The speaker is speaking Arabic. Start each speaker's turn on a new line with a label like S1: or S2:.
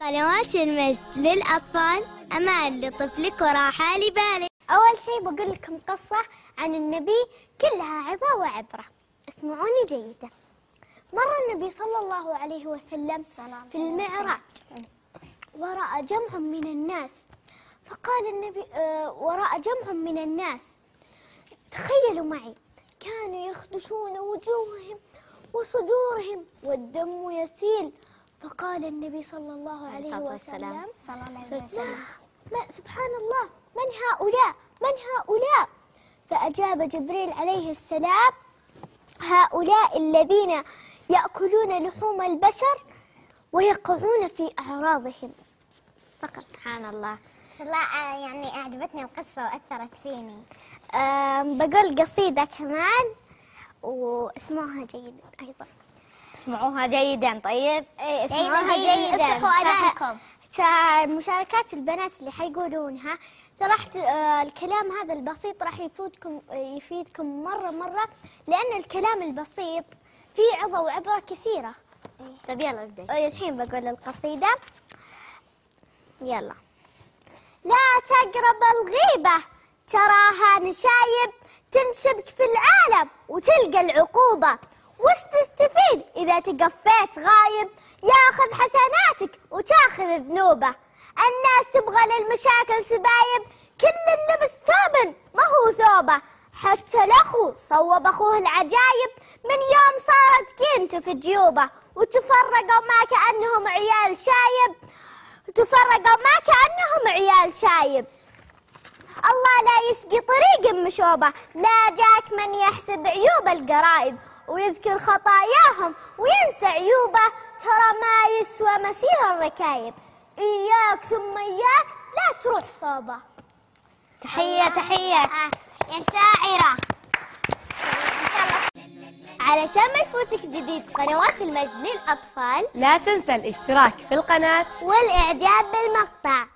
S1: قنوات المجد للأطفال أمان لطفلك وراحة لبالك.
S2: أول شيء بقول لكم قصة عن النبي كلها عظة وعبرة. اسمعوني جيدا. مر النبي صلى الله عليه وسلم في المعراج. ورأى جمع من الناس. فقال النبي آه ورأى جمع من الناس. تخيلوا معي. كانوا يخدشون وجوههم وصدورهم والدم يسيل. فقال النبي صلى الله عليه وسلم
S1: صلى الله عليه وسلم.
S2: ما سبحان الله من هؤلاء؟ من هؤلاء؟ فأجاب جبريل عليه السلام هؤلاء الذين يأكلون لحوم البشر ويقعون في أعراضهم. فقط.
S1: سبحان الله ما شاء الله يعني أعجبتني القصة وأثرت فيني.
S2: بقول قصيدة كمان واسمعوها جيدا أيضا.
S1: اسمعوها جيدا طيب؟
S2: إيه، اسمعوها جيدا.
S1: افتحوا أذانكم
S2: مشاركات البنات اللي حيقولونها. ت- آه، الكلام هذا البسيط راح يفيدكم يفيدكم مرة مرة لأن الكلام البسيط فيه عظة وعبرة كثيرة.
S1: طيب يلا ابدأ.
S2: آه، الحين بقول القصيدة. يلا. لا تقرب الغيبة تراها نشايب تنشبك في العالم وتلقى العقوبة. وش تستفيد؟ إذا تقفيت غايب ياخذ حسناتك وتاخذ ذنوبه. الناس تبغى للمشاكل سبايب كل اللبس ثوب ما هو ثوبه. حتى الأخو صوب أخوه العجايب من يوم صارت قيمته في جيوبه. وتفرقوا ما كأنهم عيال شايب. وتفرقوا ما كأنهم عيال شايب. الله لا يسقي طريق مشوبة لا جاك من يحسب عيوب القرايب ويذكر خطاياهم وينسى عيوبه. ترى ما يسوى مسير الركايب. إياك ثم إياك لا تروح صوبة.
S1: تحية تحية.
S2: يا شاعرة. علشان ما يفوتك جديد قنوات المجد للأطفال.
S3: لا تنسى الاشتراك في القناة.
S2: والإعجاب بالمقطع.